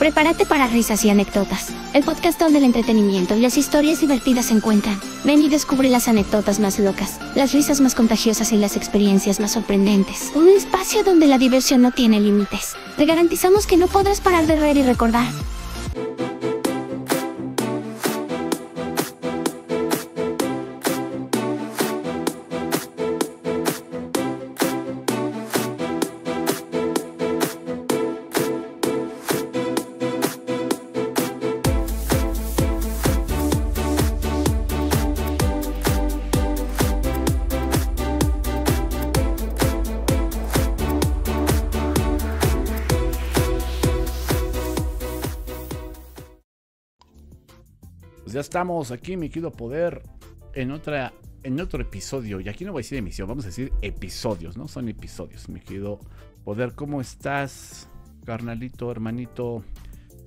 Prepárate para risas y anécdotas. El podcast donde el entretenimiento y las historias divertidas se encuentran. Ven y descubre las anécdotas más locas, las risas más contagiosas y las experiencias más sorprendentes. Un espacio donde la diversión no tiene límites. Te garantizamos que no podrás parar de reír y recordar. Estamos aquí, mi querido poder, en otra, en otro episodio. Y aquí no voy a decir emisión, vamos a decir episodios, ¿no? Son episodios, mi querido poder. ¿Cómo estás, carnalito, hermanito,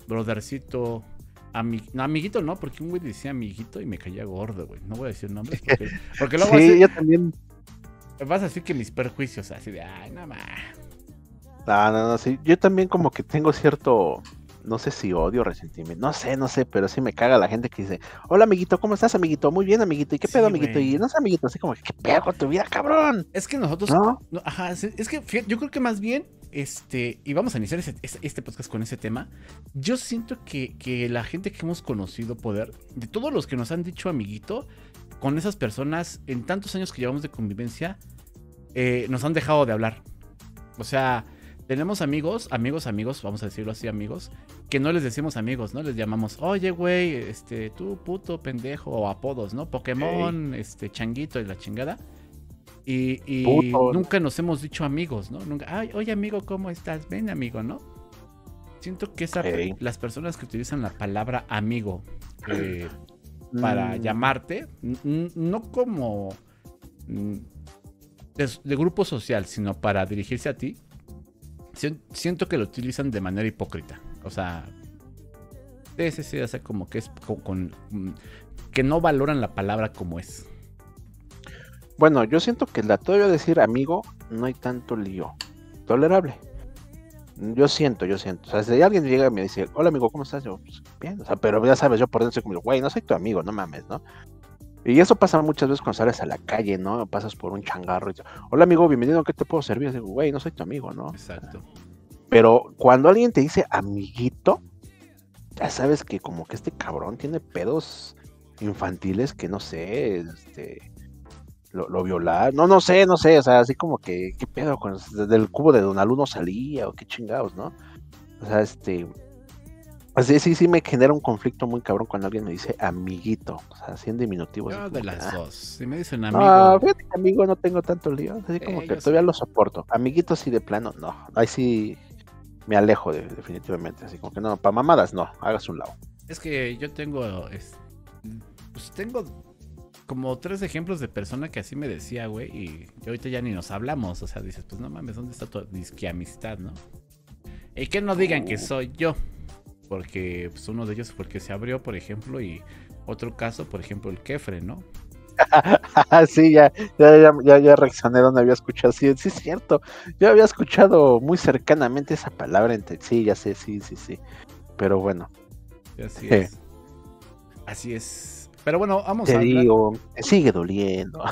brothercito? no, amiguito no, porque un güey decía amiguito y me caía gordo, güey. No voy a decir nombres porque, porque luego sí, yo también. Vas a decir que mis perjuicios, así de, ay, nada más. No, no, no, sí. Yo también como que tengo cierto no sé si odio, resentimiento, no sé, no sé, pero sí me caga la gente que dice, hola amiguito, ¿cómo estás amiguito? Muy bien amiguito, ¿y qué pedo amiguito? Y no sé amiguito, así como, ¿qué pedo con tu vida, cabrón? Es que nosotros, ajá, es que yo creo que más bien, este, y vamos a iniciar este podcast con ese tema, yo siento que, que la gente que hemos conocido poder, de todos los que nos han dicho amiguito, con esas personas, en tantos años que llevamos de convivencia, eh, nos han dejado de hablar. O sea, tenemos amigos, amigos, amigos, vamos a decirlo así, amigos, que no les decimos amigos, ¿no? Les llamamos, oye, güey, este, tú puto pendejo, o apodos, ¿no? Pokémon, este, changuito y la chingada. Y, nunca nos hemos dicho amigos, ¿no? Nunca, ay, oye, amigo, ¿cómo estás? Ven, amigo, ¿no? Siento que esa, las personas que utilizan la palabra amigo eh, para mm. llamarte, no como mm, de grupo social, sino para dirigirse a ti, siento que lo utilizan de manera hipócrita. O sea, ese sí, hace como que es con, que no valoran la palabra como es. Bueno, yo siento que la todavía decir amigo no hay tanto lío. Tolerable. Yo siento, yo siento. O sea, si alguien llega y me dice, hola amigo, ¿cómo estás? Yo, pues, bien, o sea, pero ya sabes, yo por dentro soy como, güey, no soy tu amigo, no mames, ¿no? Y eso pasa muchas veces cuando sales a la calle, ¿no? Pasas por un changarro y hola amigo, bienvenido, ¿qué te puedo servir? Y digo, güey, no soy tu amigo, ¿no? Exacto. Pero cuando alguien te dice amiguito, ya sabes que como que este cabrón tiene pedos infantiles que no sé, este, lo, violar, no, no sé, no sé, o sea, así como que, ¿qué pedo? Con, desde el cubo de Don Aluno salía o qué chingados, ¿no? O sea, este, Así sí, sí me genera un conflicto muy cabrón cuando alguien me dice amiguito, o sea, así en diminutivo. Yo de las ah". dos. Si me dicen amigo. No, fíjate que amigo no tengo tanto lío. Así como que todavía lo soporto. Amiguito sí de plano, no. Ahí sí me alejo definitivamente. Así como que no, para mamadas no, hagas un lado. Es que yo tengo. pues tengo como tres ejemplos de persona que así me decía, güey. Y ahorita ya ni nos hablamos. O sea, dices, pues no mames, ¿dónde está tu disque amistad, no? Y que no digan que soy yo porque pues, uno de ellos fue el que se abrió, por ejemplo, y otro caso, por ejemplo, el Kefre, ¿no? sí, ya, ya, ya, ya, reaccioné donde había escuchado. Sí, sí, es cierto. Yo había escuchado muy cercanamente esa palabra. Entre... Sí, ya sé, sí, sí, sí. Pero bueno. Así es. Así es. Pero bueno, vamos a hablar. digo, sigue doliendo.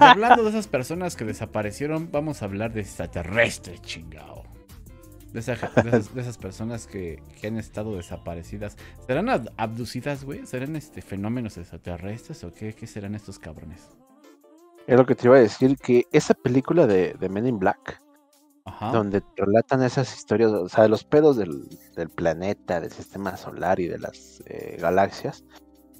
hablando de esas personas que desaparecieron, vamos a hablar de extraterrestres, chingao de, esas, personas que, han estado desaparecidas. ¿Serán abducidas, güey? ¿Serán este fenómenos extraterrestres o qué, qué serán estos cabrones? Es lo que te iba a decir, que esa película de, Men in Black, donde relatan esas historias, o sea, de los pedos del, planeta, del sistema solar y de las eh, galaxias,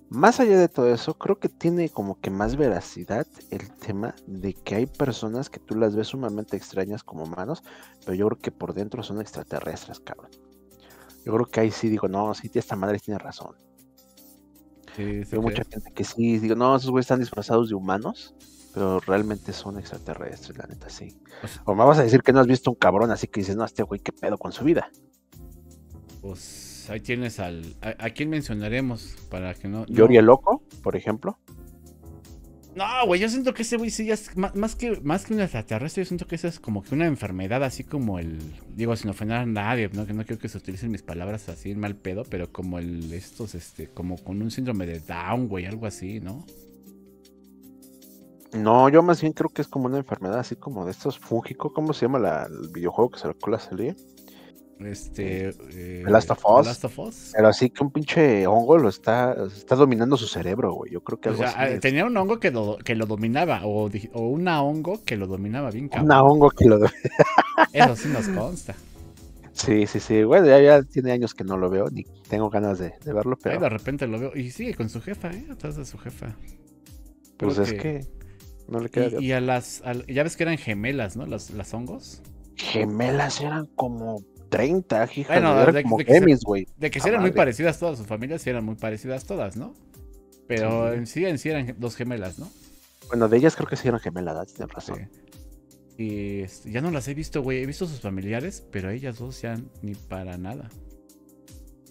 más allá de todo eso, creo que tiene como que más veracidad el tema de que hay personas que tú las ves sumamente extrañas como humanos, pero yo creo que por dentro son extraterrestres, cabrón. Yo creo que ahí sí digo, no, sí, esta madre tiene razón. Sí, Hay mucha gente que sí, digo, no, esos güeyes están disfrazados de humanos, pero realmente son extraterrestres, la neta, sí. O me vas a decir que no has visto un cabrón así que dices, no, este güey, ¿qué pedo con su vida? Pues ahí tienes al. ¿A, quién mencionaremos? Para que no. Yori el Loco, por ejemplo. No, güey, yo siento que ese güey sí ya es más, que, más que un extraterrestre, yo siento que eso es como que una enfermedad, así como el. Digo, sin ofender a nadie, ¿no? Que no quiero que se utilicen mis palabras así en mal pedo, pero como el. Estos, este, como con un síndrome de Down, güey, algo así, ¿no? No, yo más bien creo que es como una enfermedad así como de estos fúngicos. ¿Cómo se llama la, el videojuego que sacó la serie? Este. Eh, Last of Us. Last of Us. Pero así que un pinche hongo lo está, está dominando su cerebro, güey. Yo creo que algo así Tenía un hongo que lo, que lo dominaba, o, o una hongo que lo dominaba bien cabrón. Una hongo que lo dominaba. Eso sí nos consta. Sí, sí, sí. Bueno, ya, tiene años que no lo veo, ni tengo ganas de, verlo, pero. de repente lo veo. Y sigue con su jefa, ¿eh? Atrás de su jefa. pues es que. No le queda. Y, a las. ya ves que eran gemelas, ¿no? Las, las hongos. Gemelas eran como 30, hija. Bueno, de, como de, güey. De que sí eran muy parecidas todas sus familias, sí eran muy parecidas todas, ¿no? Pero en sí, en sí eran dos gemelas, ¿no? Bueno, de ellas creo que sí eran gemelas, tienes razón. Y este, ya no las he visto, güey. He visto sus familiares, pero ellas dos ya ni para nada.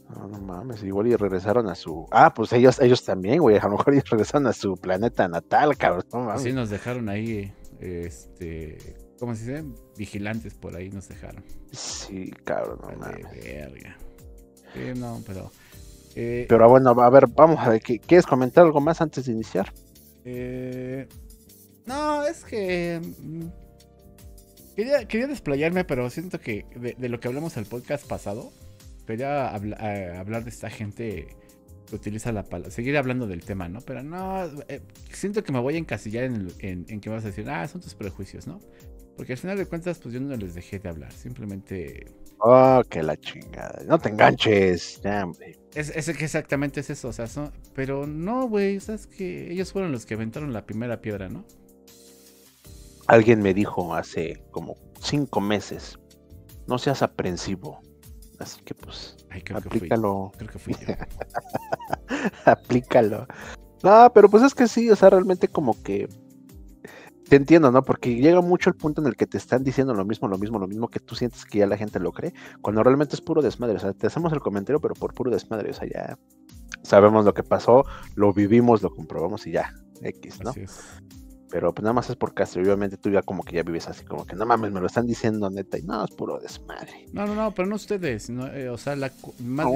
No, no mames, igual y regresaron a su. Ah, pues ellos, ellos también, güey. A lo mejor ellos regresaron a su planeta natal, cabrón. No Así nos dejaron ahí, este, ¿cómo se dice? Vigilantes por ahí nos dejaron. Sí, cabrón, no mames. Verga. Sí, no, pero. Eh, pero bueno, a ver, vamos a ver, ¿quieres comentar algo más antes de iniciar? Eh, no, es que. Mm, quería, quería desplayarme, pero siento que de, lo que hablamos el podcast pasado, quería eh, hablar de esta gente que utiliza la palabra, seguir hablando del tema, ¿no? Pero no, siento que me voy a encasillar en, en, en, que vas a decir, ah, son tus prejuicios, ¿no? Porque al final de cuentas, pues yo no les dejé de hablar. Simplemente. Oh, que la chingada. No te enganches. Es, es que exactamente es eso. O sea, pero no, güey. Sabes que ellos fueron los que aventaron la primera piedra, ¿no? Alguien me dijo hace como cinco meses. No seas aprensivo. Así que pues. aplícalo. creo que fui yo. aplícalo. No, pero pues es que sí, o sea, realmente como que te entiendo, ¿no? Porque llega mucho el punto en el que te están diciendo lo mismo, lo mismo, lo mismo, que tú sientes que ya la gente lo cree, cuando realmente es puro desmadre. O sea, te hacemos el comentario, pero por puro desmadre. O sea, ya sabemos lo que pasó, lo vivimos, lo comprobamos y ya, X, ¿no? Pero pues nada más es por Castro. Obviamente tú ya como que ya vives así, como que no mames, me lo están diciendo neta y no, es puro desmadre. No, no, no, pero no ustedes. Eh, o sea, la, más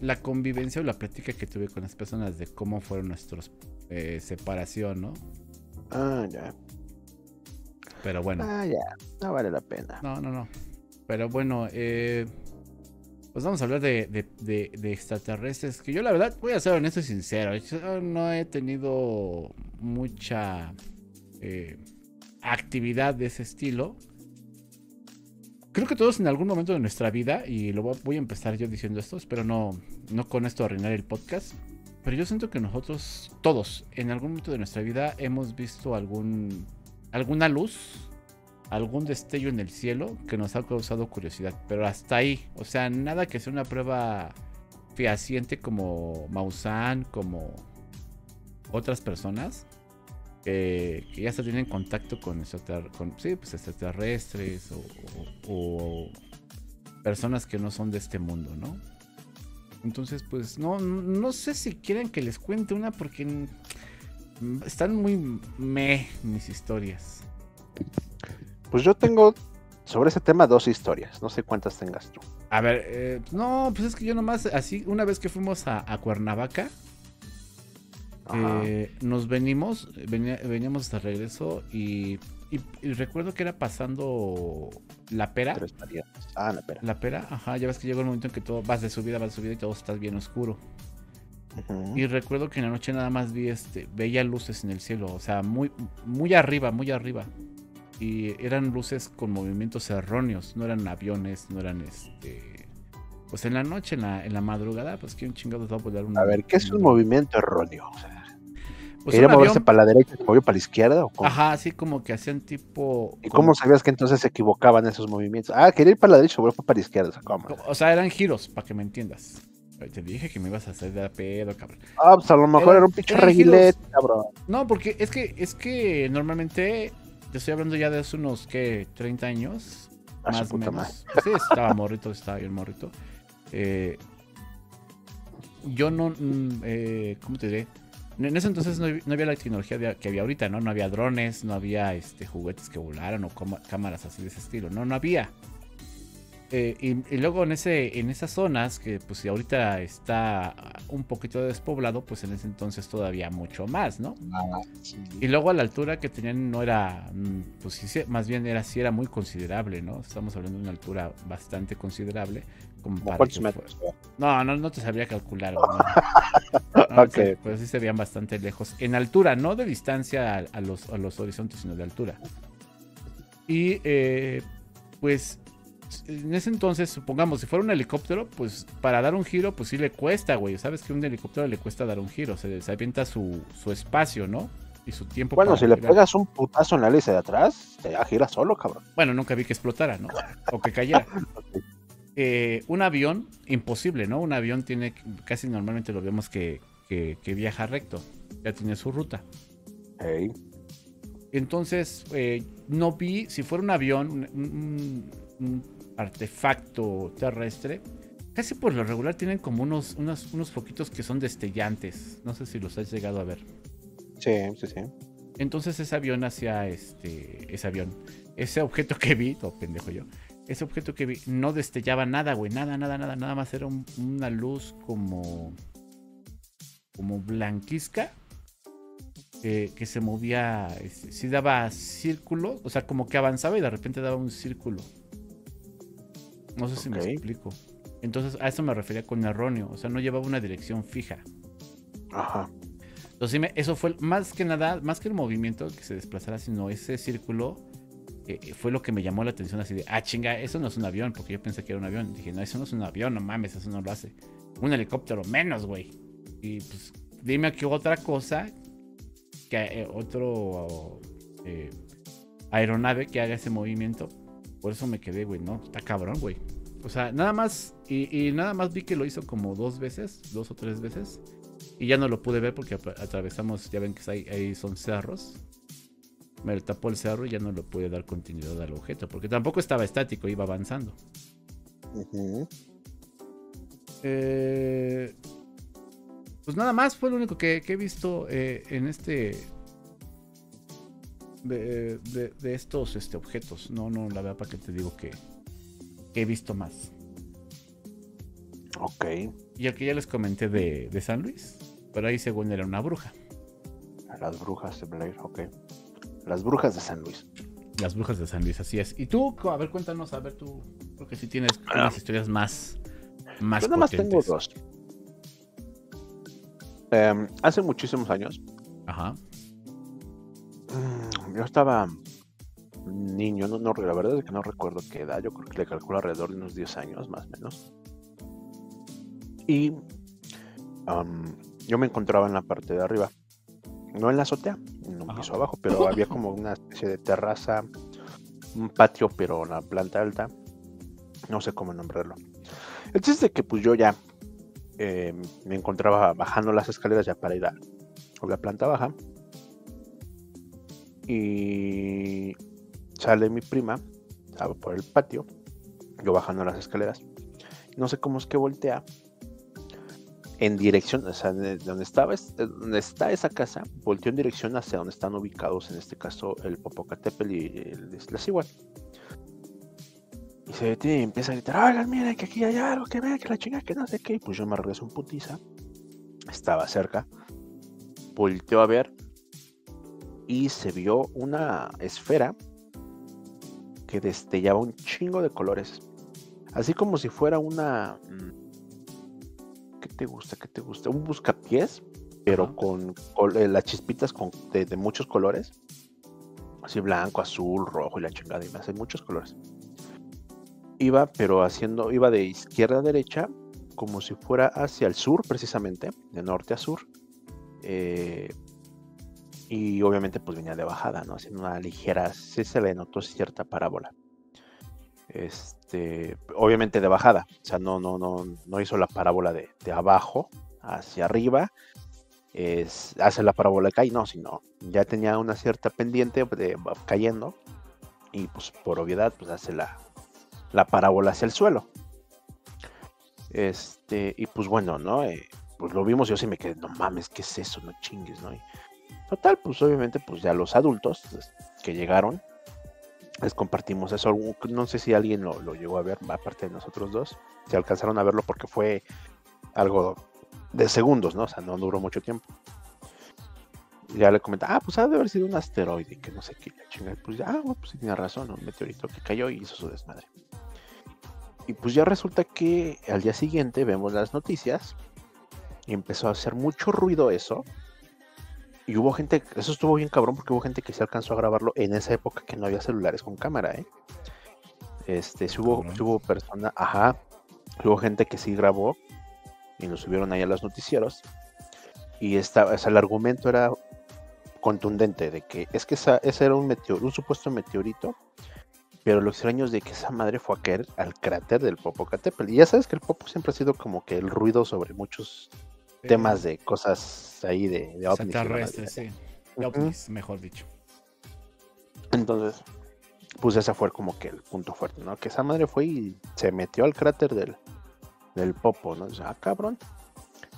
la convivencia o la práctica que tuve con las personas de cómo fueron nuestros eh, separación, ¿no? Ah, ya. Pero bueno. Ah, ya. No vale la pena. No, no, no. Pero bueno, eh, pues vamos a hablar de, extraterrestres. Que yo, la verdad, voy a ser honesto y sincero. Yo no he tenido mucha eh, actividad de ese estilo. Creo que todos en algún momento de nuestra vida, y lo voy a empezar yo diciendo esto, espero no, no con esto arruinar el podcast. Pero yo siento que nosotros, todos, en algún momento de nuestra vida hemos visto algún, alguna luz, algún destello en el cielo que nos ha causado curiosidad. Pero hasta ahí, o sea, nada que sea una prueba fehaciente como Maussan, como otras personas que ya se tienen contacto con, con sí, pues extraterrestres o personas que no son de este mundo, ¿no? Entonces, pues no, no sé si quieren que les cuente una porque están muy me mis historias. Pues yo tengo sobre ese tema dos historias. No sé cuántas tengas tú. A ver, eh, no, pues es que yo nomás, así, una vez que fuimos a, Cuernavaca, eh, nos venimos, veníamos de regreso y y, recuerdo que era pasando la pera. Ah, la pera. La pera, ajá, ya ves que llegó el momento en que todo vas de subida, vas de subida y todo está bien oscuro. Y recuerdo que en la noche nada más vi este, veía luces en el cielo, o sea, muy, muy arriba, muy arriba. Y eran luces con movimientos erróneos, no eran aviones, no eran este. Pues en la noche, en la, en la madrugada, pues que un chingado va a volar un. A ver, ¿qué es un movimiento erróneo? O sea, pues ¿Quería moverse para la derecha y se movió para la izquierda? ¿o Ajá, así como que hacían tipo. ¿Y cómo sabías que entonces se equivocaban esos movimientos? Ah, quería ir para la derecha y se movió para la izquierda. O sea, eran giros, para que me entiendas. Te dije que me ibas a hacer de pedo, cabrón. Ah, pues a lo mejor era, un pinche reguilete, cabrón. No, porque es que, es que normalmente, te estoy hablando ya de hace unos, ¿qué? 30 años. más o menos. Sí, estaba morrito, estaba bien morrito. Eh, yo no, mm, eh, ¿cómo te diré? En ese entonces no, había la tecnología que había ahorita, ¿no? No había drones, no había este, juguetes que volaran o cámaras así de ese estilo. No, no había. Eh, y, luego en ese en esas zonas que pues si ahorita está un poquito despoblado pues en ese entonces todavía mucho más no ah, y luego a la altura que tenían no era mm, pues sí, más bien era sí era muy considerable no estamos hablando de una altura bastante considerable para metros? no no no te sabría calcular pues sí se veían bastante lejos en altura no de distancia a, los a los horizontes sino de altura y eh, pues en ese entonces, supongamos, si fuera un helicóptero, pues para dar un giro, pues sí le cuesta, güey. Sabes que a un helicóptero le cuesta dar un giro, se, se avienta su, espacio, ¿no? Y su tiempo. Bueno, si le pegas un putazo en la hélice de atrás, te gira solo, cabrón. Bueno, nunca vi que explotara, ¿no? O que cayera. Eh, un avión, imposible, ¿no? Un avión tiene, casi normalmente lo vemos que, viaja recto, ya tiene su ruta. Entonces, eh, no vi, si fuera un avión, un, artefacto terrestre, casi por lo regular tienen como unos, unos, unos foquitos que son destellantes. No sé si los has llegado a ver. Sí, sí, sí. Entonces ese avión hacía este. Ese avión. Ese objeto que vi, oh, pendejo yo. Ese objeto que vi no destellaba nada, güey. Nada, nada, nada. Nada más era una luz como. como blanquizca. Eh, que se movía. Si este, daba círculo. O sea, como que avanzaba y de repente daba un círculo. No sé si me explico. Entonces, a eso me refería con erróneo. O sea, no llevaba una dirección fija. Ajá. Entonces, eso fue más que nada, más que el movimiento que se desplazara, sino ese círculo eh, fue lo que me llamó la atención. Así de, ah, chinga, eso no es un avión, porque yo pensé que era un avión. Dije, no, eso no es un avión, no mames, eso no lo hace. Un helicóptero, menos, güey. Y pues, dime aquí otra cosa, que eh, otro eh, aeronave que haga ese movimiento por eso me quedé, güey, ¿no? Está cabrón, güey. O sea, nada más, y, nada más vi que lo hizo como dos veces, dos o tres veces. Y ya no lo pude ver porque atravesamos, ya ven que ahí, son cerros. Me tapó el cerro y ya no lo pude dar continuidad al objeto. Porque tampoco estaba estático, iba avanzando. Eh, pues nada más fue lo único que, he visto eh, en este de, de, estos este, objetos. No, no, la verdad, para que te digo que, he visto más. Ok. Y el que ya les comenté de, de San Luis, pero ahí según era una bruja. Las brujas de Blair, ok. Las brujas de San Luis. Las brujas de San Luis, así es. Y tú, a ver, cuéntanos, a ver tú, porque si tienes ah. unas historias más, más Yo nada más tengo dos. Em, hace muchísimos años. Ajá. Mm, yo estaba niño, no, no, la verdad es que no recuerdo qué edad, yo creo que le calculo alrededor de unos 10 años más o menos. Y yo me encontraba en la parte de arriba, no en la azotea, en un piso abajo, pero había como una especie de terraza, un patio, pero en la planta alta, no sé cómo nombrarlo. El chiste es que pues yo ya eh, me encontraba bajando las escaleras ya para ir a la planta baja y sale mi prima por el patio, yo bajando las escaleras. No sé cómo es que voltea en dirección, o sea, donde estaba, donde está esa casa, volteó en dirección hacia donde están ubicados, en este caso, el Popocatépetl y el, la igual Y se detiene y empieza a gritar, oigan, miren que aquí hay algo, que vean, que la chinga, que no sé qué. pues yo me regreso un putiza. Estaba cerca. Volteó a ver y se vio una esfera que destellaba un chingo de colores. Así como si fuera una... Mm, ¿Qué te gusta? ¿Qué te gusta? Un buscapiés, pero con, eh, las chispitas con, de, muchos colores. Así blanco, azul, rojo y la chingada y más. Hay muchos colores. Iba, pero haciendo, iba de izquierda a derecha, como si fuera hacia el sur, precisamente, de norte a sur. Eh, y obviamente pues venía de bajada, ¿no? Haciendo una ligera, sí se le notó cierta parábola. Este, obviamente de bajada, o sea, no, no, no, no hizo la parábola de, abajo hacia arriba, es, hace la parábola de ahí, no, sino ya tenía una cierta pendiente de, cayendo y pues por obviedad pues hace la, la parábola hacia el suelo. Este, y pues bueno, ¿no? Eh, pues lo vimos, yo sí me quedé, no mames, ¿qué es eso? No chingues, ¿no? total, pues obviamente, pues ya los adultos pues, que llegaron, les compartimos eso. No sé si alguien lo, lo llegó a ver, aparte de nosotros dos, si alcanzaron a verlo porque fue algo de segundos, ¿no? O sea, no duró mucho tiempo. Ya le comenta, ah, pues ha de haber sido un asteroide, que no sé qué, la Pues ya, ah, pues tenía razón, un meteorito que cayó y hizo su desmadre. Y pues ya resulta que al día siguiente vemos las noticias y empezó a hacer mucho ruido eso. Y hubo gente, eso estuvo bien cabrón porque hubo gente que se alcanzó a grabarlo en esa época que no había celulares con cámara, ¿eh? Este, si hubo, hubo personas, ajá, hubo gente que sí grabó y lo subieron ahí a los noticieros. Y esta, el argumento era contundente de que es que ese era un meteor, un supuesto meteorito pero lo extraño es de que esa madre fue a caer al cráter del Popocatépetl. Y ya sabes que el Popo siempre ha sido como que el ruido sobre muchos temas de cosas ahí de, de ovnis. sí. De ovnis, mejor dicho. Entonces, pues ese fue como que el punto fuerte, ¿no? Que esa madre fue y se metió al cráter del, del Popo, ¿no? O sea, ah, cabrón.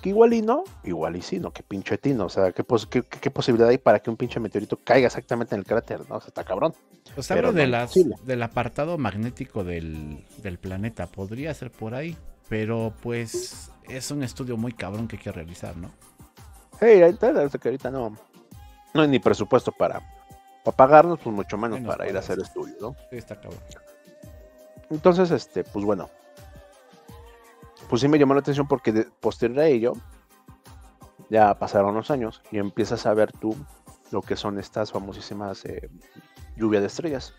Que igual y no, igual y sí, ¿no? Que pinche tino, o sea, ¿qué, qué, posibilidad hay para que un pinche meteorito caiga exactamente en el cráter, ¿no? O sea, está cabrón. Pues hablo de las, del apartado magnético del, planeta, podría ser por ahí, pero pues es un estudio muy cabrón que hay que realizar, ¿no? Hey, ahorita no, no hay ni presupuesto para, para pagarnos, pues mucho menos, para ir a hacer estudios, ¿no? Sí, está cabrón. Entonces, este, pues bueno, pues sí me llamó la atención porque de, posterior a ello, ya pasaron los años y empiezas a ver tú lo que son estas famosísimas eh, lluvias de estrellas.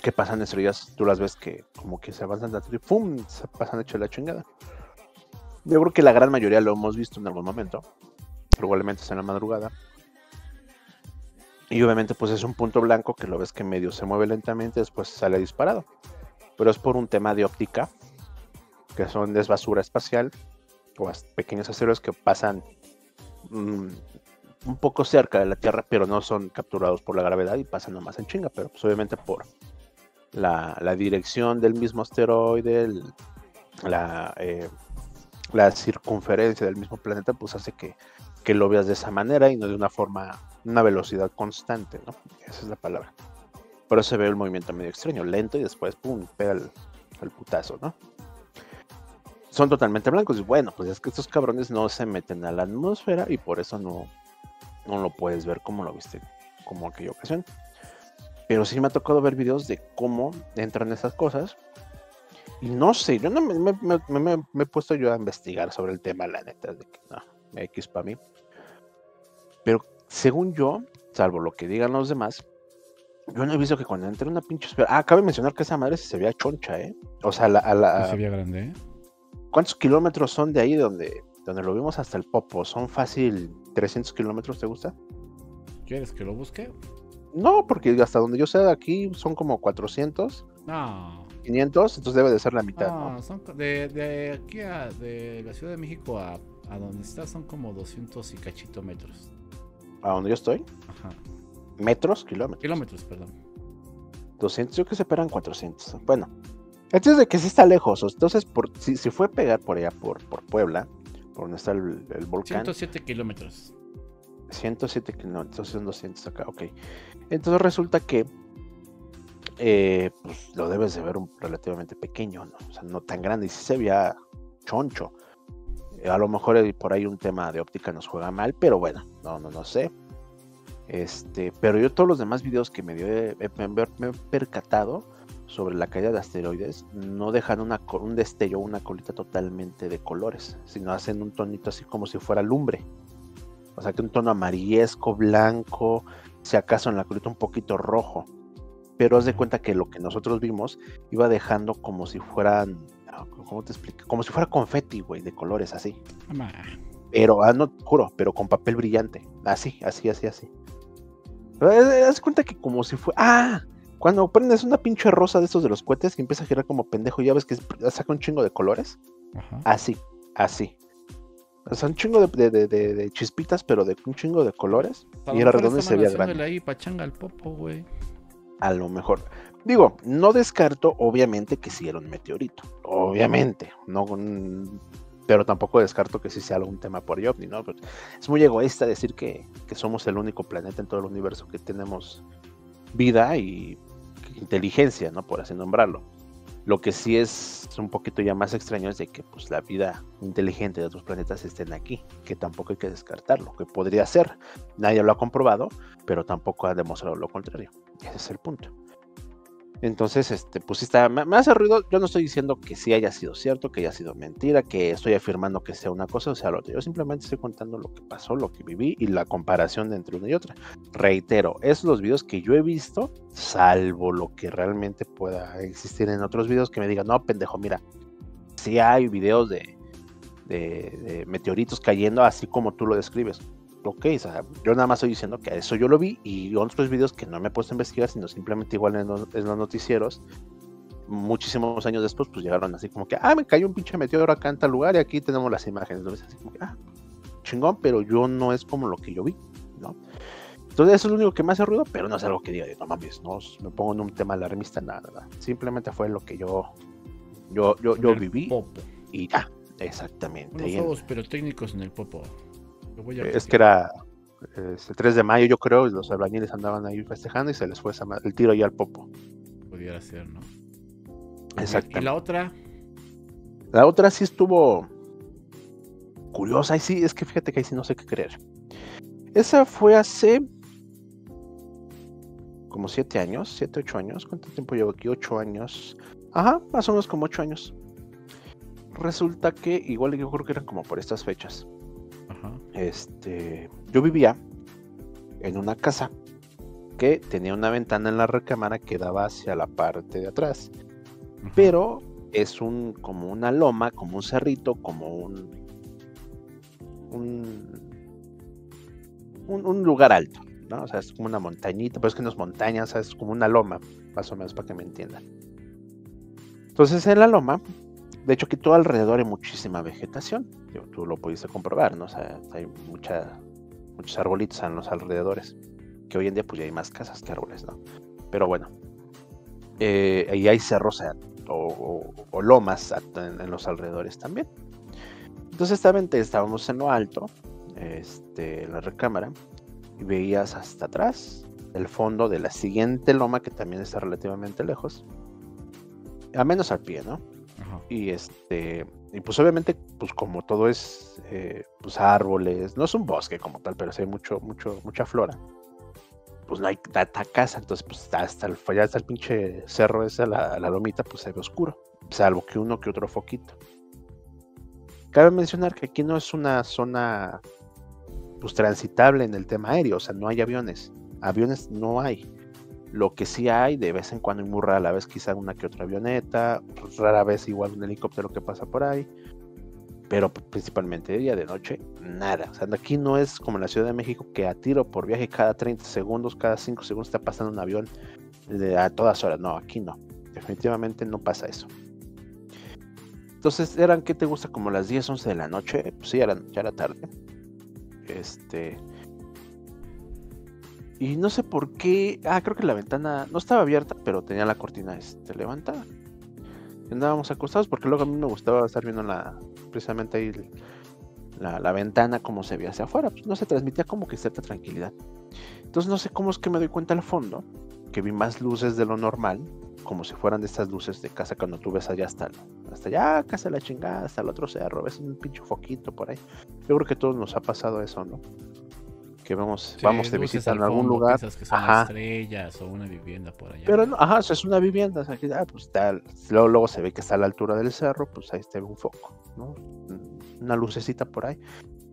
Que pasan estrellas, tú las ves que como que se avanzan y ¡pum! se pasan hecho la chingada. Yo creo que la gran mayoría lo hemos visto en algún momento. Probablemente es en la madrugada. Y obviamente pues es un punto blanco que lo ves que medio se mueve lentamente, después sale disparado. Pero es por un tema de óptica que son de basura espacial o pequeños asteroides que pasan mm, un poco cerca de la Tierra, pero no son capturados por la gravedad y pasan nomás en chinga, pero pues obviamente por la, dirección del mismo asteroide, la, eh, la circunferencia del mismo planeta, pues hace que, que, lo veas de esa manera y no de una forma, una velocidad constante, ¿no? Esa es la palabra. Pero se ve el movimiento medio extraño, lento y después, pum, pega el, el putazo, ¿no? son totalmente blancos. Y bueno, pues es que estos cabrones no se meten a la atmósfera y por eso no, no lo puedes ver como lo viste como aquella ocasión. Pero sí me ha tocado ver videos de cómo entran esas cosas. Y no sé, yo no me, he puesto yo a investigar sobre el tema, la neta, de que no, X para mí. Pero según yo, salvo lo que digan los demás, yo no he visto que cuando entre una pinche Ah, cabe mencionar que esa madre se veía choncha, ¿eh? O sea, la. la se veía grande, ¿eh? ¿Cuántos kilómetros son de ahí donde, donde lo vimos hasta el Popo? ¿Son fácil 300 kilómetros, te gusta? ¿Quieres que lo busque? No, porque hasta donde yo sé de aquí son como 400. No. 500, entonces debe de ser la mitad. No, son de, de, aquí a de la Ciudad de México a, a donde está son como 200 y cachito metros. ¿A donde yo estoy? Ajá. ¿Metros? Kilómetros. Kilómetros, perdón. 200, yo que se esperan 400. Bueno, entonces de que sí está lejos. Entonces, por, si, si fue pegar por allá, por, por Puebla, por donde está el, volcán. 107 kilómetros. 107 kilómetros, entonces son 200 acá, ok. Entonces resulta que eh, pues, lo debes de ver un, relativamente pequeño, ¿no? O sea, no tan grande. Y si se veía choncho. A lo mejor por ahí un tema de óptica nos juega mal, pero bueno, no, no, no sé. Este, pero yo todos los demás videos que me, dio, me he percatado sobre la caída de asteroides no dejan una, un destello una colita totalmente de colores, sino hacen un tonito así como si fuera lumbre. O sea que un tono amarillesco, blanco, si acaso en la colita un poquito rojo. Pero haz de cuenta que lo que nosotros vimos iba dejando como si fueran, ah, ¿cómo te explico? Como si fuera confeti, güey, de colores así. Pero, ah, no, juro, pero con papel brillante. Así, así, así, así. Eh, haz cuenta que como si fuera, ah, cuando prendes una pinche rosa de estos de los cohetes y empieza a girar como pendejo, ya ves que saca un chingo de colores. Así, así. O sea, un chingo de, chispitas, pero de un chingo de colores. y era redondo y se veía grande. ahí pachanga al popo, güey. A lo mejor. Digo, no descarto, obviamente, que sí era un meteorito. Obviamente. No, pero tampoco descarto que sí sea algún tema por ovni, ¿no? Pues, es muy egoísta decir que, que, somos el único planeta en todo el universo que tenemos vida y inteligencia, ¿no? Por así nombrarlo. Lo que sí es un poquito ya más extraño es de que pues la vida inteligente de otros planetas estén aquí, que tampoco hay que descartarlo, que podría ser. Nadie lo ha comprobado, pero tampoco ha demostrado lo contrario. Ese es el punto. Entonces, este, pues está, me, hace ruido. Yo no estoy diciendo que sí haya sido cierto, que haya sido mentira, que estoy afirmando que sea una cosa o sea la otra. Yo simplemente estoy contando lo que pasó, lo que viví y la comparación entre una y otra. Reitero, esos los videos que yo he visto, salvo lo que realmente pueda existir en otros videos que me digan, no, pendejo, mira, sí hay videos de, de meteoritos cayendo así como tú lo describes ok, o sea, yo nada más estoy diciendo que eso yo lo vi y otros videos que no me he puesto a investigar, sino simplemente igual en los, noticieros, muchísimos años después, pues llegaron así como que, ah, me cayó un pinche meteoro acá en tal lugar y aquí tenemos las imágenes. Entonces, así como que, ah, chingón, pero yo no es como lo que yo vi, ¿no? Entonces, eso es lo único que me hace ruido, pero no es algo que diga, no mames, no me pongo en un tema alarmista, nada, nada. Simplemente fue lo que yo, yo, yo, yo viví. Y ya, exactamente. Unos juegos pero técnicos en el popo es que era el 3 de mayo, yo creo, y los albañiles andaban ahí festejando y se les fue el tiro ya al popo. Pudiera ser, ¿no? Exacto. ¿Y la otra? La otra sí estuvo curiosa, y sí, es que fíjate que ahí sí no sé qué creer. Esa fue hace como 7 años, 7, 8 años. ¿Cuánto tiempo llevo aquí? 8 años. Ajá, más o menos como 8 años. Resulta que, igual yo creo que eran como por estas fechas. Este, yo vivía en una casa que tenía una ventana en la recámara que daba hacia la parte de atrás. Pero es un como una loma, como un cerrito, como un un, un, lugar alto, ¿no? O sea, es como una montañita, pero es que no es montaña, es como una loma, más o menos para que me entiendan. Entonces en la loma de hecho, aquí todo alrededor hay muchísima vegetación. Tú lo pudiste comprobar, ¿no? O sea, hay mucha, muchos arbolitos en los alrededores. Que hoy en día, pues ya hay más casas que árboles, ¿no? Pero bueno. Eh, ahí hay cerros o, lomas en, los alrededores también. Entonces, esta vente estábamos en lo alto, este, en la recámara, y veías hasta atrás el fondo de la siguiente loma que también está relativamente lejos. A menos al pie, ¿no? Y este, y pues obviamente, pues como todo es eh, pues árboles, no es un bosque como tal, pero sí hay mucho, mucho, mucha flora. Pues no hay tanta casa, entonces pues hasta el, ya hasta el pinche cerro esa, la, la lomita, pues se ve oscuro, salvo que uno que otro foquito. Cabe mencionar que aquí no es una zona pues transitable en el tema aéreo, o sea, no hay aviones. Aviones no hay. Lo que sí hay de vez en cuando, y muy rara la vez, quizá una que otra avioneta, rara vez igual un helicóptero que pasa por ahí, pero principalmente de día, de noche, nada. O sea, aquí no es como en la Ciudad de México que a tiro por viaje cada 30 segundos, cada 5 segundos está pasando un avión a todas horas. No, aquí no. Definitivamente no pasa eso. Entonces eran, ¿qué te gusta? Como las 10, 11 de la noche. Pues sí, era, ya era tarde. Este, y no sé por qué. Ah, creo que la ventana no estaba abierta, pero tenía la cortina este, levantada. Andábamos acostados porque luego a mí me gustaba estar viendo la, precisamente ahí la, ventana, como se veía hacia afuera. Pues no se transmitía como que cierta tranquilidad. Entonces no sé cómo es que me doy cuenta al fondo que vi más luces de lo normal, como si fueran de estas luces de casa cuando tú ves allá hasta, hasta allá, casa de la chingada, hasta el otro cerro, ves un pinche foquito por ahí. Yo creo que a todos nos ha pasado eso, ¿no? Que vamos, vamos de visita en algún lugar. Que son ajá. estrellas o una vivienda por allá. Pero no, ajá, es una vivienda, o sea, que, ah, pues tal, luego, luego, se ve que está a la altura del cerro, pues ahí está un foco, ¿no? Una lucecita por ahí.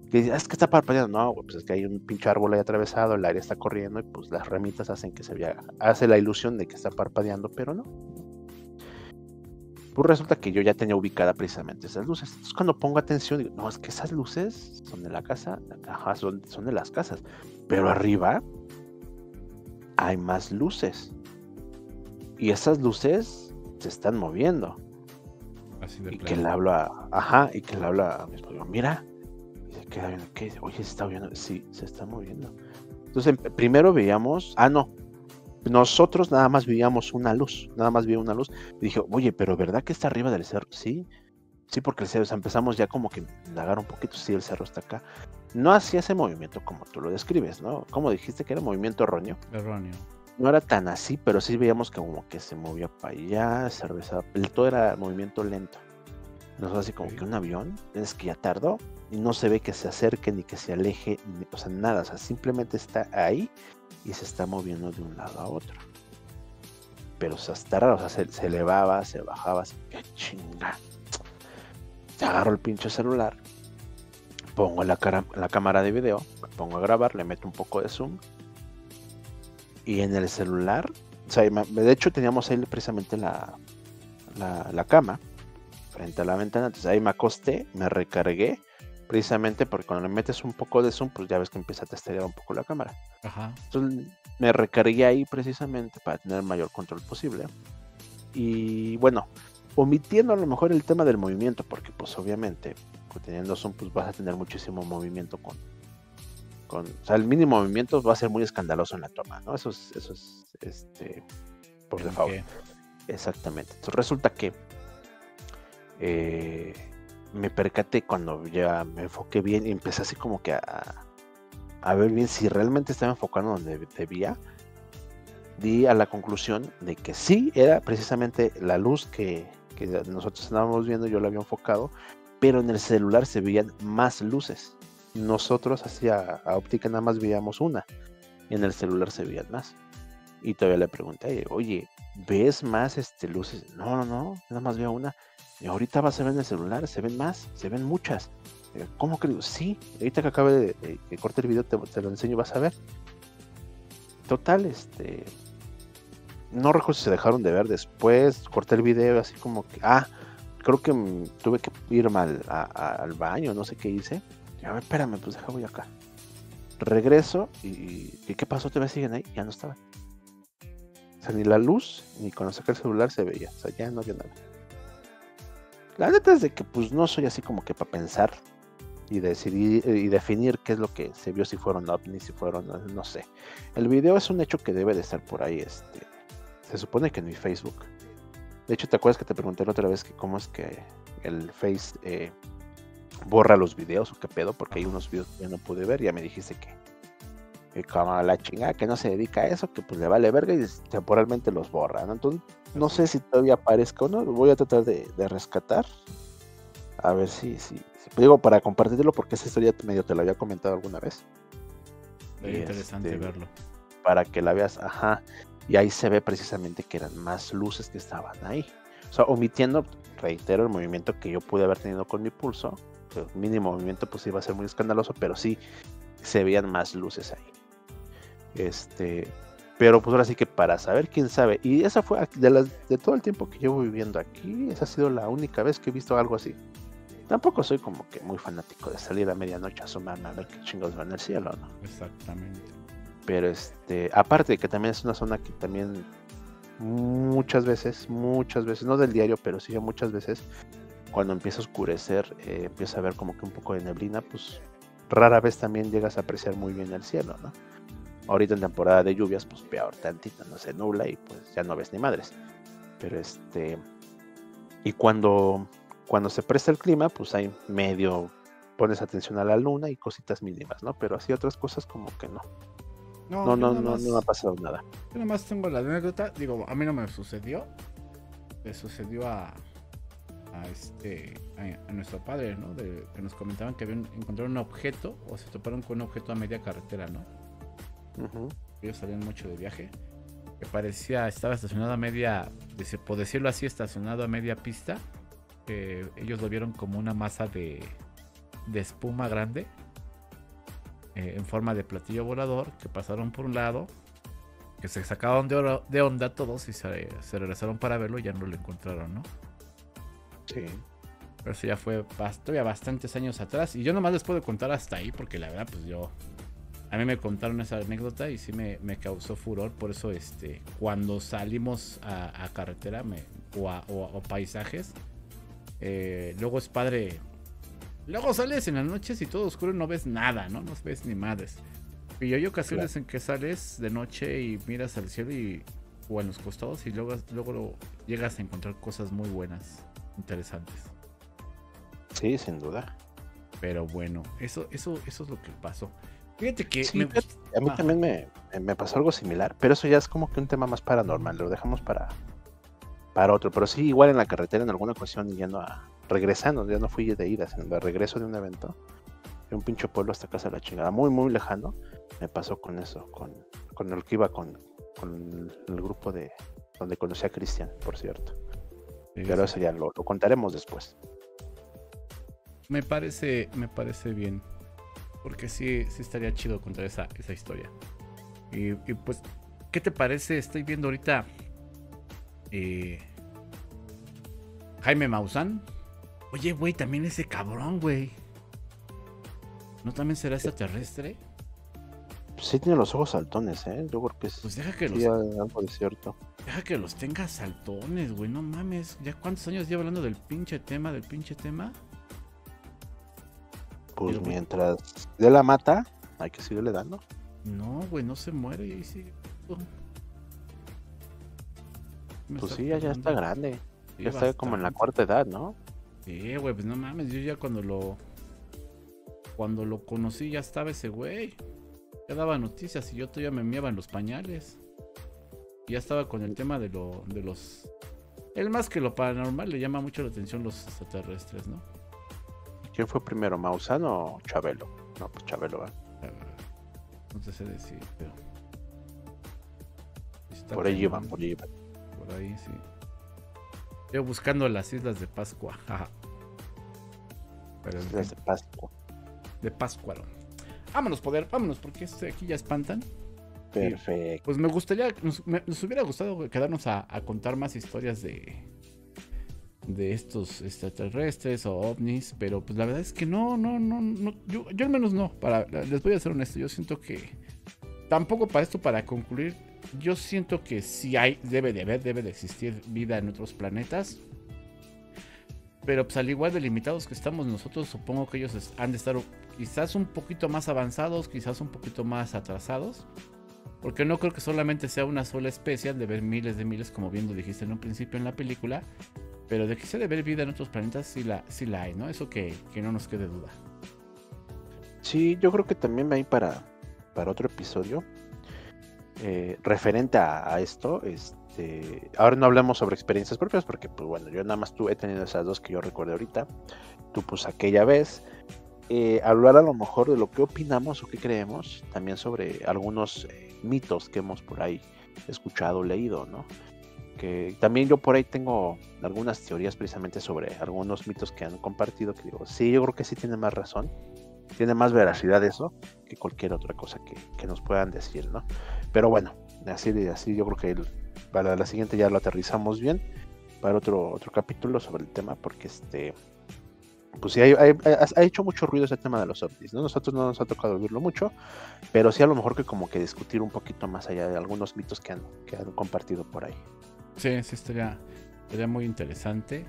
Que es que está parpadeando, no, pues es que hay un pinche árbol ahí atravesado, el aire está corriendo y pues las ramitas hacen que se vea, hace la ilusión de que está parpadeando, pero no, pues resulta que yo ya tenía ubicada precisamente esas luces. Entonces cuando pongo atención, digo, no, es que esas luces son de la casa, ajá, son, son de las casas. Pero arriba hay más luces. Y esas luces se están moviendo. Así de y que le habla, ajá, y que le habla a mi esposo, mira, y se queda viendo, ¿qué? Oye, se está moviendo, sí, se está moviendo. Entonces, primero veíamos, ah, no, nosotros nada más veíamos una luz, nada más vi una luz. Y dije, oye, pero ¿verdad que está arriba del cerro? Sí. Sí, porque el cerro, empezamos ya como que indagar un poquito, si el cerro está acá. No hacía ese movimiento como tú lo describes, ¿no? Como dijiste que era movimiento erróneo. Erróneo. No era tan así, pero sí veíamos que como que se movía para allá, se regresaba. Todo era movimiento lento. No es así como que un avión, es que ya tardó no se ve que se acerque ni que se aleje, ni, o sea, nada, o sea, simplemente está ahí y se está moviendo de un lado a otro. Pero o sea, raro, o sea, se, elevaba, se bajaba, así, qué chinga. Se agarro el pinche celular, pongo la, cara, la cámara de video, me pongo a grabar, le meto un poco de zoom y en el celular, o sea, de hecho teníamos ahí precisamente la, la, la cama frente a la ventana. Entonces ahí me acosté, me recargué, precisamente porque cuando le metes un poco de zoom, pues ya ves que empieza a testear un poco la cámara. Ajá. Entonces me recargué ahí precisamente para tener el mayor control posible. Y bueno, omitiendo a lo mejor el tema del movimiento, porque pues obviamente teniendo zoom pues vas a tener muchísimo movimiento con, con, o sea, el mínimo movimiento va a ser muy escandaloso en la toma, ¿no? Eso es, eso es, este, por default. Exactamente. Entonces resulta que eh, me percaté cuando ya me enfoqué bien y empecé así como que a, ver bien si realmente estaba enfocando donde debía, di a la conclusión de que sí era precisamente la luz que, que nosotros estábamos viendo, yo la había enfocado, pero en el celular se veían más luces. Nosotros hacia a óptica nada más veíamos una, en el celular se veían más. Y todavía le pregunté, oye, ¿ves más este, luces? No, no, no, nada más veo una. Y ahorita vas a ver en el celular, se ven más, se ven muchas. ¿Cómo que Sí, ahorita que acabe de, que corte el video te, lo enseño, vas a ver. Total, este. No recuerdo si se dejaron de ver después. Corté el video así como que. Ah, creo que tuve que irme al, al baño, no sé qué hice. Y a ver, espérame, pues deja voy acá. Regreso y, ¿qué pasó? ¿Te ves siguen ahí? Ya no estaban. O sea, ni la luz, ni cuando saqué el celular se veía. O sea, ya no había nada. La neta es de que pues no soy así como que para pensar y decidir y definir qué es lo que se vio si fueron ovnis, si fueron, no, sé. El video es un hecho que debe de estar por ahí, este. Se supone que en mi Facebook. De hecho, ¿te acuerdas que te pregunté la otra vez que cómo es que el Face eh, borra los videos o qué pedo? Porque hay unos videos que ya no pude ver, ya me dijiste que, que como la chingada que no se dedica a eso, que pues le vale verga y temporalmente los borra, ¿no? Entonces no sé si todavía aparezca o no. Voy a tratar de, rescatar. A ver si, si, digo para compartirlo porque esa historia medio te la había comentado alguna vez. Sería interesante este, verlo. Para que la veas, ajá. Y ahí se ve precisamente que eran más luces que estaban ahí. O sea, omitiendo, reitero, el movimiento que yo pude haber tenido con mi pulso. El mínimo movimiento pues iba a ser muy escandaloso, pero sí se veían más luces ahí. Este, pero pues ahora sí que para saber quién sabe. Y esa fue de, las, de todo el tiempo que llevo viviendo aquí, esa ha sido la única vez que he visto algo así. Tampoco soy como que muy fanático de salir a medianoche a asomarme a ver qué chingos va en el cielo, ¿no? Exactamente. Pero este, aparte de que también es una zona que también muchas veces, muchas veces, no del diario, pero sí muchas veces, cuando empieza a oscurecer, eh, empieza a ver como que un poco de neblina, pues rara vez también llegas a apreciar muy bien el cielo, ¿no? Ahorita en temporada de lluvias, pues peor tantito, no se nubla y pues ya no ves ni madres. Pero este. Y cuando, cuando se presta el clima, pues hay medio. Pones atención a la luna y cositas mínimas, ¿no? Pero así otras cosas como que no. No, no, no, no, no, ha pasado nada. Yo nomás tengo la anécdota, digo, a mí no me sucedió. Le sucedió a, a este a, nuestro padre, ¿no? De, que nos comentaban que habían encontrado un objeto o se toparon con un objeto a media carretera, ¿no? Ellos salían mucho de viaje. Que parecía, estaba estacionado a media, por decirlo así, estacionado a media pista. Que ellos lo vieron como una masa de, de espuma grande. Eh, en forma de platillo volador. Que pasaron por un lado. Que se sacaron de, de onda todos y se, regresaron para verlo y ya no lo encontraron, ¿no? Sí. Pero eso ya fue todavía bastantes años atrás. Y yo nomás les puedo contar hasta ahí, porque la verdad, pues yo a mí me contaron esa anécdota y sí me, causó furor. Por eso, este, cuando salimos a, carretera o, a, paisajes, eh, luego es padre. Luego sales en las noches y todo oscuro y no ves nada, ¿no? No ves ni madres. Y hay ocasiones en que sales de noche y miras al cielo y, o en los costados y luego, luego llegas a encontrar cosas muy buenas, interesantes. Sí, sin duda. Pero bueno, eso, eso, eso es lo que pasó. Fíjate que a mí también me, me, pasó algo similar, pero eso ya es como que un tema más paranormal, lo dejamos para, para otro. Pero sí, igual en la carretera en alguna ocasión yendo a, regresando, ya no fui de ida, sino de regreso de un evento, de un pincho pueblo hasta casa de la chingada, muy, muy lejano, me pasó con eso, con, con el que iba con, con el grupo de donde conocí a Cristian, por cierto. Pero eso ya lo, contaremos después. Me parece, me parece bien. Porque sí, sí estaría chido contar esa, esa historia. Y, pues, ¿qué te parece? Estoy viendo ahorita eh, Jaime Maussan. Oye, güey, también ese cabrón, güey. ¿No también será extraterrestre? sí tiene los ojos saltones, ¿eh? Yo creo que pues deja que los... algo de cierto. Deja que los tenga saltones, güey, no mames. ¿Ya cuántos años lleva hablando del pinche tema, del pinche tema? Pues mientras de la mata, hay que seguirle dando. No, güey, no se muere y sigue. pues sí, ya, está grande. ya está como en la cuarta edad, ¿no? Sí, güey, pues no mames, yo ya cuando lo... Cuando lo conocí ya estaba ese güey. Ya daba noticias y yo todavía me miaba en los pañales. ya estaba con el tema de, lo, de los... El más que lo paranormal le llama mucho la atención los extraterrestres, ¿no? ¿Quién fue primero, Mausano o Chabelo? No, pues Chabelo, ¿eh? No sé decir, pero... por ahí iban, por ahí iban. Por ahí, sí. Yo buscando las islas de Pascua. Pero islas de Pascua. De Pascua. Vámonos, poder, vámonos, porque este, aquí ya espantan. Perfecto. pues me gustaría, nos, hubiera gustado quedarnos a, contar más historias de, de estos extraterrestres o ovnis, pero pues la verdad es que no, no, no, no yo, al menos no, para, les voy a ser honesto, yo siento que tampoco para esto, para concluir, yo siento que si hay, debe de haber, debe de existir vida en otros planetas, pero pues al igual de limitados que estamos nosotros, supongo que ellos han de estar quizás un poquito más avanzados, quizás un poquito más atrasados. Porque no creo que solamente sea una sola especie, de ver miles de miles, como bien lo dijiste en un principio en la película. Pero de que se debe ver vida en otros planetas, sí la, sí la hay, ¿no? Eso que, no nos quede duda. Sí, yo creo que también ir para, para otro episodio. Eh, referente a, esto, este, ahora no hablamos sobre experiencias propias porque, pues bueno, yo nada más tú he tenido esas dos que yo recuerdo ahorita. Tú, pues aquella vez. Eh, hablar a lo mejor de lo que opinamos o qué creemos, también sobre algunos eh, mitos que hemos por ahí escuchado, leído, ¿no? También yo por ahí tengo algunas teorías precisamente sobre algunos mitos que han compartido que digo, sí, yo creo que sí tiene más razón, tiene más veracidad eso que cualquier otra cosa que, que nos puedan decir, ¿no? Pero bueno, así, así yo creo que para la siguiente ya lo aterrizamos bien para otro, otro capítulo sobre el tema, porque este pues sí, ha hecho mucho ruido ese tema de los ovnis, ¿no? Nosotros no nos ha tocado oírlo mucho, pero sí a lo mejor que como que discutir un poquito más allá de algunos mitos que han, que han compartido por ahí. Sí, sí, estaría, estaría muy interesante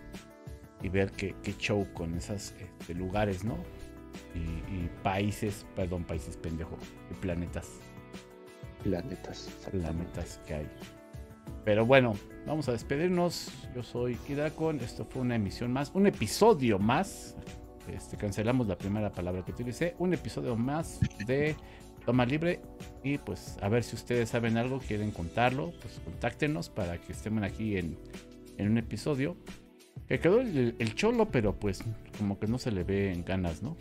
y ver qué, qué show con esos este, lugares, ¿no? Y, y, países, perdón, países pendejo, y planetas. Planetas. Planetas que hay. Pero bueno, vamos a despedirnos. Yo soy Idacon. Esto fue una emisión más, un episodio más. Este, cancelamos la primera palabra que utilicé. Un episodio más de Toma Libre. Y pues a ver si ustedes saben algo, quieren contarlo, pues contáctenos para que estemos aquí en, un episodio. Que quedó el, cholo, pero pues como que no se le ve en ganas, ¿no?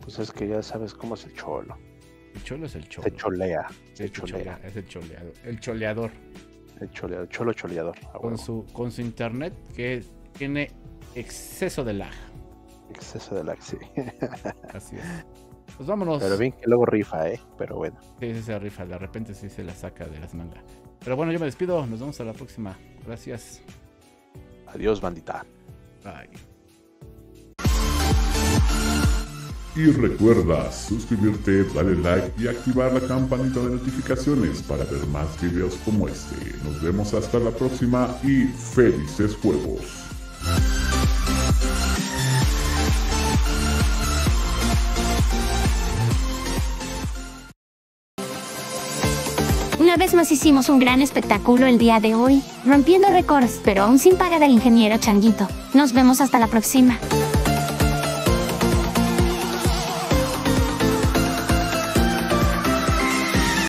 Pues es que ya sabes cómo es el cholo. El cholo es el cholo. Se cholea. Se cholea. Es el choleador. El choleador. El choleador, cholo choleador. Con su, con su internet que tiene exceso de lag. Exceso de lag, sí. Así es. Pues vámonos. Pero bien que luego rifa, ¿eh? Pero bueno. Sí, sí se rifa. De repente sí se la saca de las mangas. Pero bueno, yo me despido. Nos vemos a la próxima. Gracias. Adiós, bandita. Bye. Y recuerda suscribirte, darle like y activar la campanita de notificaciones para ver más videos como este. Nos vemos hasta la próxima y felices juegos. Hicimos un gran espectáculo el día de hoy, rompiendo récords, pero aún sin pagar al ingeniero Changuito. Nos vemos hasta la próxima.